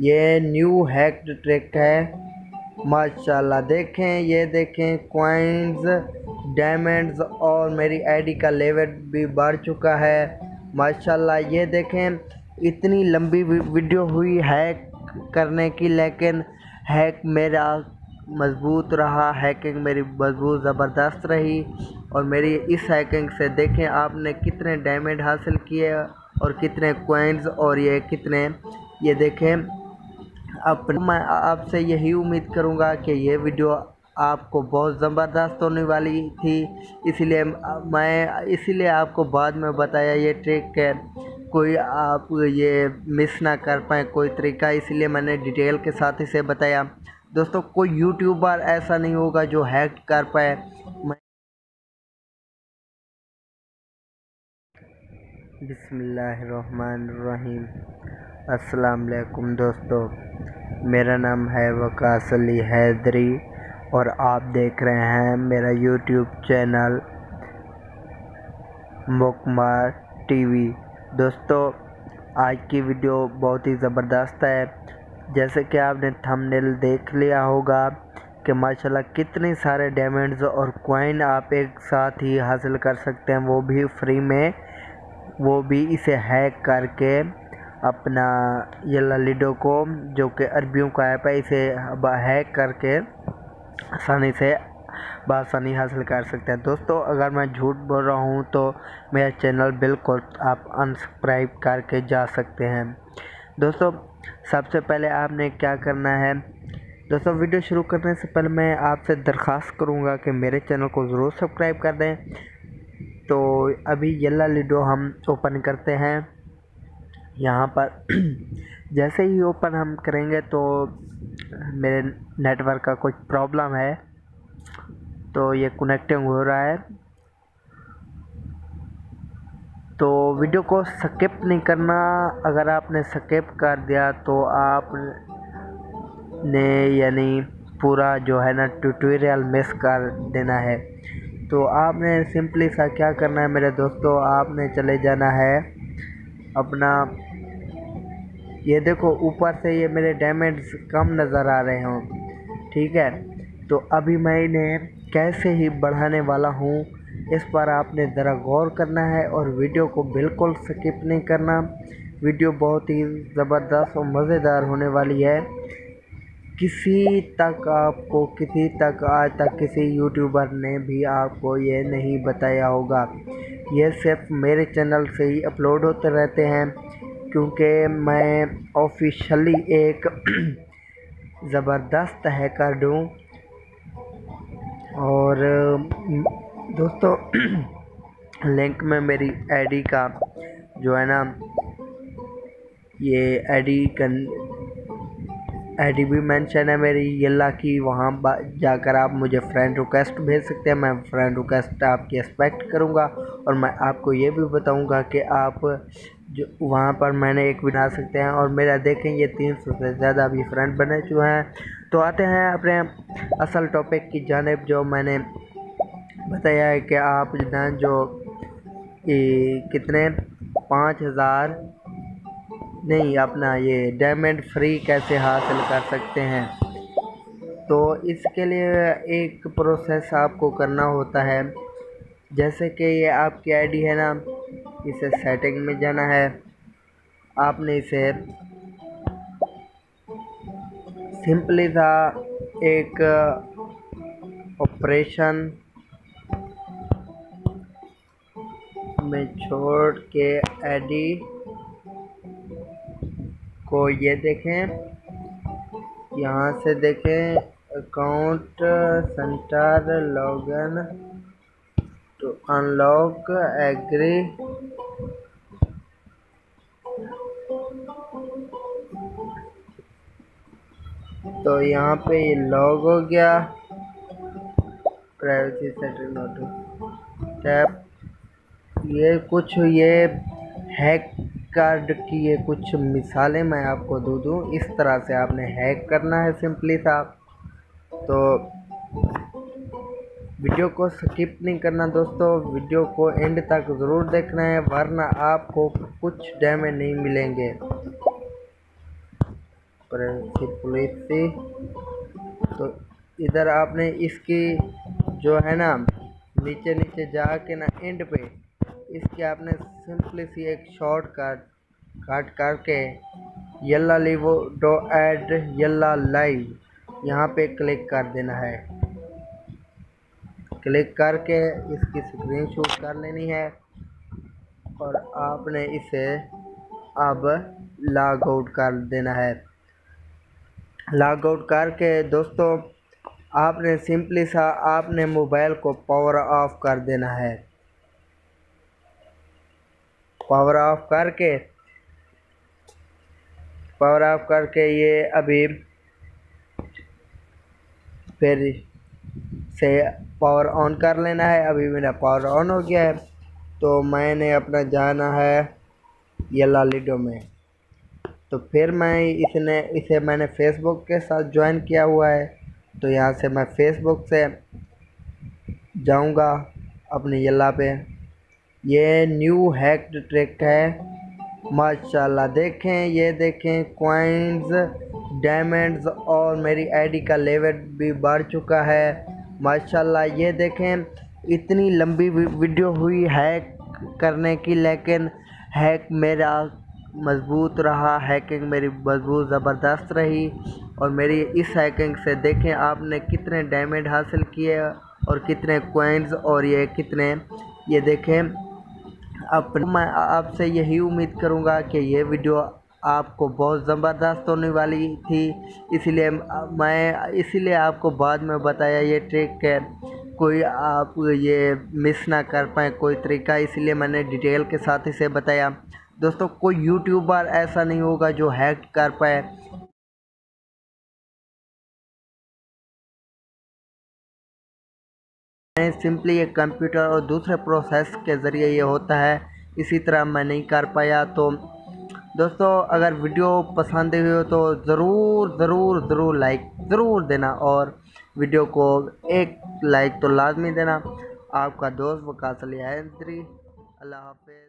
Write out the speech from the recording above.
ये new hacked trick है। माशाल्लाह देखें, ये देखें कॉइन्स डायमंड्स और मेरी आईडी का लेवल भी बढ़ चुका है। माशाल्लाह ये देखें, इतनी लंबी वीडियो हुई हैक करने की, लेकिन हैक मेरा मज़बूत रहा। हैकिंग मेरी मज़बूत, ज़बरदस्त रही। और मेरी इस हैकिंग से देखें, आपने कितने डैमेज हासिल किए और कितने कोइंस और ये कितने, ये देखें अब मैं आपसे यही उम्मीद करूँगा कि ये वीडियो आपको बहुत ज़बरदस्त होने वाली थी। इसलिए मैं इसीलिए आपको बाद में बताया ये ट्रिक है कोई आप ये मिस ना कर पाए कोई तरीका। इसलिए मैंने डिटेल के साथ इसे बताया। दोस्तों, कोई यूट्यूबर ऐसा नहीं होगा जो हैक कर पाए। बिसमीम अस्सलाम वालेकुम दोस्तों, मेरा नाम है वकास अली हैदरी और आप देख रहे हैं मेरा यूट्यूब चैनल मुकमार टीवी। दोस्तों, आज की वीडियो बहुत ही ज़बरदस्त है। जैसे कि आपने थंबनेल देख लिया होगा कि माशाल्लाह कितने सारे डायमंड्स और कॉइन आप एक साथ ही हासिल कर सकते हैं, वो भी फ्री में। वो भी इसे हैक करके अपना ये लिडो को, जो कि अरबियों का ऐप है, इसे हैक करके आसानी से बसानी हासिल कर सकते हैं। दोस्तों, अगर मैं झूठ बोल रहा हूँ तो मेरा चैनल बिल्कुल आप अनसब्सक्राइब करके जा सकते हैं। दोस्तों, सबसे पहले आपने क्या करना है? दोस्तों, वीडियो शुरू करने से पहले मैं आपसे दरख्वास्त करूँगा कि मेरे चैनल को ज़रूर सब्सक्राइब कर दें। तो अभी येला लिडो हम ओपन करते हैं। यहाँ पर जैसे ही ओपन हम करेंगे तो मेरे नेटवर्क का कुछ प्रॉब्लम है तो ये कनेक्टिंग हो रहा है। तो वीडियो को स्किप नहीं करना। अगर आपने स्किप कर दिया तो आप ने यानी पूरा जो है ना ट्यूटोरियल मिस कर देना है। तो आपने सिंपली सा क्या करना है मेरे दोस्तों? आपने चले जाना है अपना, ये देखो, ऊपर से ये मेरे डैमेज कम नज़र आ रहे हों, ठीक है? तो अभी मैं इन्हें कैसे ही बढ़ाने वाला हूँ, इस पर आपने ज़रा गौर करना है और वीडियो को बिल्कुल स्किप नहीं करना। वीडियो बहुत ही ज़बरदस्त और मज़ेदार होने वाली है। किसी तक आपको, किसी तक आज तक किसी यूट्यूबर ने भी आपको ये नहीं बताया होगा। ये सिर्फ़ मेरे चैनल से ही अपलोड होते रहते हैं, क्योंकि मैं ऑफिशियली एक ज़बरदस्त हैकर दूँ और, दोस्तों लिंक में मेरी आईडी का जो है ना, ये आईडी कन आईडी भी मेंशन है मेरी येल्ला की वहाँ जाकर आप मुझे फ्रेंड रिक्वेस्ट भेज सकते हैं। मैं फ्रेंड रिक्वेस्ट आपकी एक्सपेक्ट करूँगा और मैं आपको ये भी बताऊँगा कि आप जो, वहाँ पर मैंने एक बना सकते हैं और मेरा देखें, ये तीन सौ से ज़्यादा अभी फ्रेंड बने चुके हैं। तो आते हैं अपने असल टॉपिक की जानब जो मैंने बताया है कि आप जो कितने? पाँच हज़ार नहीं, अपना ये डायमंड फ्री कैसे हासिल कर सकते हैं? तो इसके लिए एक प्रोसेस आपको करना होता है। जैसे कि ये आपकी आईडी है ना, इसे सेटिंग में जाना है। आपने इसे सिंपली था एक ऑपरेशन में छोड़ के एडी को ये देखें। यहाँ से देखें account centre login to unlock agree तो यहाँ पे ये लॉग हो गया। प्राइवेसी सेटिंग नोटिस टैप ये कुछ ये हैक कार्ड की ये कुछ मिसालें मैं आपको दू दूँ। इस तरह से आपने हैक करना है सिंपली सा। तो वीडियो को स्किप नहीं करना दोस्तों। वीडियो को एंड तक ज़रूर देखना है, वरना आपको कुछ डैमेज नहीं मिलेंगे। पुलिस से। तो इधर आपने इसकी जो है ना नीचे नीचे जाके ना एंड पे इसके आपने सिंपली सी एक शॉर्ट कट कट करके यल्ला लिवो डो एड यल्ला लाइव यहाँ पे क्लिक कर देना है। क्लिक करके इसकी स्क्रीन शूट कर लेनी है और आपने इसे अब लॉग आउट कर देना है। लॉग आउट करके दोस्तों, आपने सिंपली सा आपने मोबाइल को पावर ऑफ़ कर देना है। पावर ऑफ़ करके पावर ऑफ़ करके ये अभी फिर से पावर ऑन कर लेना है। अभी मेरा पावर ऑन हो गया है तो मैंने अपना जाना है येला लिडो में। तो फिर मैं इसने, इसे मैंने फेसबुक के साथ ज्वाइन किया हुआ है तो यहाँ से मैं फेसबुक से जाऊँगा अपने येला पे। ये न्यू हैक्ड ट्रिक है। माशाल्लाह, देखें, ये देखें कॉइन्स डायमंड्स और मेरी आईडी का लेवल भी बढ़ चुका है। माशाल्लाह, ये देखें, इतनी लंबी वीडियो हुई हैक करने की, लेकिन हैक मेरा मज़बूत रहा हैकिंग मेरी मज़बूत, ज़बरदस्त रही और मेरी इस हैकिंग से देखें, आपने कितने डायमंड हासिल किए और कितने कॉइन्स और ये कितने, ये देखें अब मैं आपसे यही उम्मीद करूँगा कि ये वीडियो आपको बहुत ज़बरदस्त होने वाली थी। इसलिए मैं इसीलिए आपको बाद में बताया ये ट्रिक है कोई आप ये मिस ना कर पाए कोई तरीका। इसलिए मैंने डिटेल के साथ इसे बताया। दोस्तों, कोई यूट्यूबर ऐसा नहीं होगा जो हैक कर पाए। सिंपली एक कंप्यूटर और दूसरे प्रोसेस के ज़रिए ये होता है। इसी तरह मैं नहीं कर पाया तो दोस्तों, अगर वीडियो पसंद हुई हो तो ज़रूर ज़रूर ज़रूर लाइक ज़रूर देना और वीडियो को एक लाइक तो लाजमी देना। आपका दोस्त वकास अली अल्लाह हाफिज़।